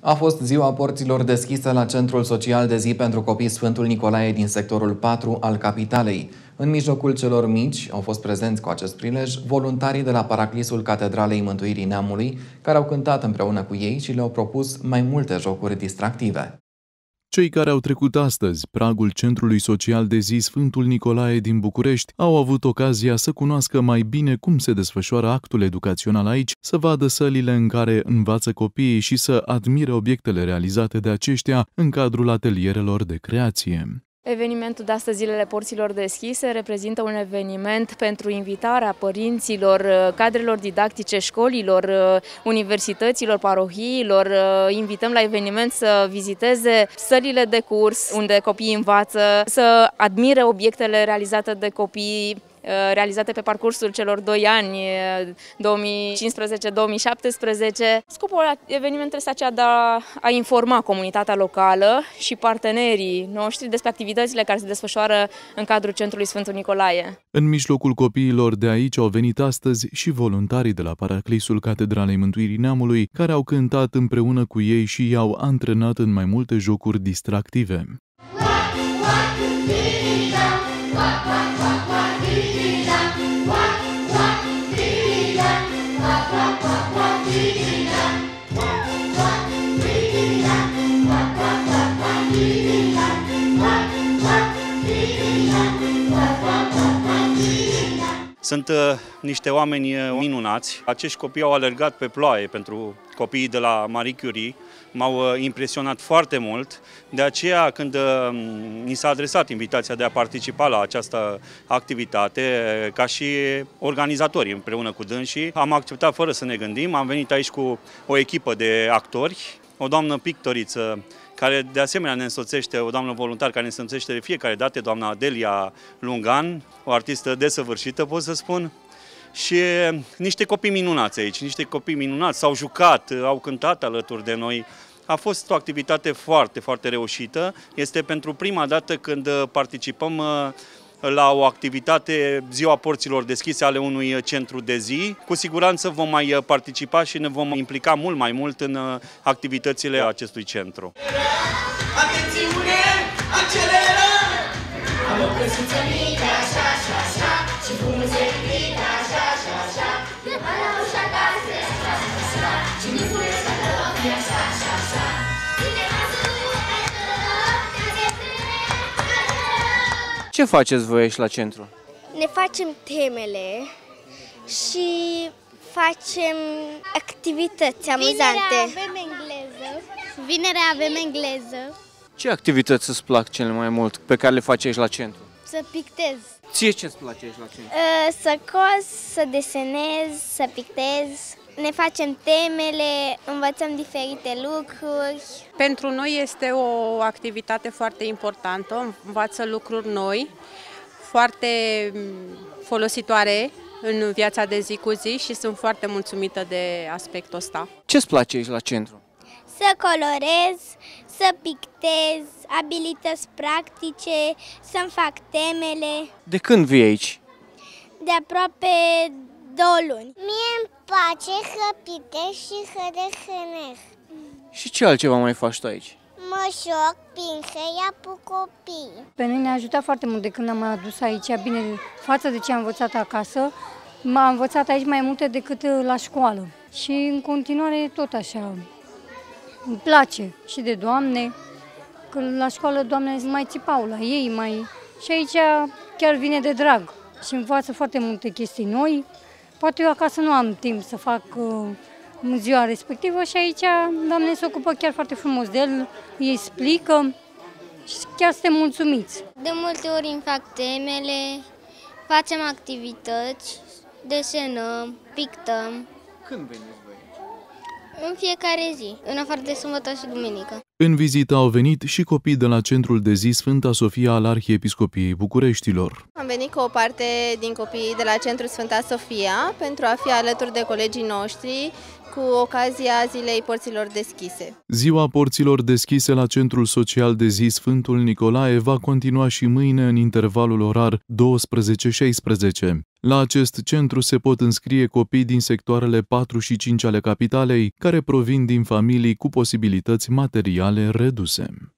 A fost ziua porților deschise la Centrul Social de Zi pentru Copii Sfântul Nicolae din sectorul 4 al capitalei. În mijlocul celor mici au fost prezenți cu acest prilej voluntarii de la Paraclisul Catedralei Mântuirii Neamului, care au cântat împreună cu ei și le-au propus mai multe jocuri distractive. Cei care au trecut astăzi pragul Centrului Social de Zi Sfântul Nicolae din București au avut ocazia să cunoască mai bine cum se desfășoară actul educațional aici, să vadă sălile în care învață copiii și să admire obiectele realizate de aceștia în cadrul atelierelor de creație. Evenimentul de astăzi, Zilele Porților Deschise, reprezintă un eveniment pentru invitarea părinților, uh, cadrelor didactice, școlilor, uh, universităților, parohiilor. Uh, invităm la eveniment să viziteze sălile de curs unde copiii învață, să admire obiectele realizate de copii, Uh, realizate pe parcursul celor doi ani, 2015-2017. Scopul evenimentului este aceea de a, a informa comunitatea locală și partenerii noștri despre activitățile care se desfășoară în cadrul Centrului Sfântul Nicolae. În mijlocul copiilor de aici au venit astăzi și voluntarii de la Paraclisul Catedralei Mântuirii Neamului, care au cântat împreună cu ei și i-au antrenat în mai multe jocuri distractive. Sunt uh, niște oameni uh, minunați. Acești copii au alergat pe ploaie pentru copiii de la Marie Curie. M-au uh, impresionat foarte mult. De aceea, când uh, ni s-a adresat invitația de a participa la această activitate, uh, ca și organizatori împreună cu dânsii, am acceptat fără să ne gândim. Am venit aici cu o echipă de actori, o doamnă pictoriță care de asemenea ne însoțește, o doamnă voluntar care ne însoțește de fiecare dată, doamna Adelia Lungan, o artistă desăvârșită, pot să spun, și niște copii minunați aici, niște copii minunați, s-au jucat, au cântat alături de noi. A fost o activitate foarte, foarte reușită. Este pentru prima dată când participăm la o activitate, ziua porților deschise ale unui centru de zi. Cu siguranță vom mai participa și ne vom implica mult mai mult în activitățile acestui centru. Atențiune! Acceleră! Am o căsuță mică, așa, așa, așa, și frumusețe Ce faceți voi aici la centru? Ne facem temele și facem activități amuzante. Vinerea avem engleză. Vinerea avem engleză. Ce activități îți plac cel mai mult pe care le faci aici la centru? Să pictez. Ție ce îți place aici la centru? Uh, să cos, să desenez, să pictez. Ne facem temele, învățăm diferite lucruri. Pentru noi este o activitate foarte importantă, învață lucruri noi, foarte mm, folositoare în viața de zi cu zi și sunt foarte mulțumită de aspectul ăsta. Ce îți place aici la centru? Să colorez, să pictez, abilități practice, să-mi fac temele. De când vii aici? De aproape două luni. Mie îmi place hăpite și hărăhănăh. Și ce altceva mai faci tu aici? Mă joc prin hăia cu copii. Pe noi ne-a ajutat foarte mult de când am adus aici, bine, față de ce am învățat acasă, m-a învățat aici mai multe decât uh, la școală. Și în continuare tot așa. Îmi place și de doamne, că la școală doamne mai țipau la ei, mai... Și aici chiar vine de drag și învață foarte multe chestii noi, Poate eu acasă nu am timp să fac uh, ziua respectivă și aici doamne se ocupă chiar foarte frumos de el, îi explică și chiar suntem mulțumiți. De multe ori îmi fac temele, facem activități, desenăm, pictăm. Când veniți voi? În fiecare zi, în afară de sâmbătă și duminică. În vizită au venit și copii de la Centrul de Zi Sfânta Sofia al Arhiepiscopiei Bucureștilor. Am venit cu o parte din copiii de la Centrul Sfânta Sofia pentru a fi alături de colegii noștri cu ocazia Zilei Porților Deschise. Ziua Porților Deschise la Centrul Social de Zi Sfântul Nicolae va continua și mâine în intervalul orar 12-16. La acest centru se pot înscrie copii din sectoarele 4 și 5 ale capitalei, care provin din familii cu posibilități materiale reduse.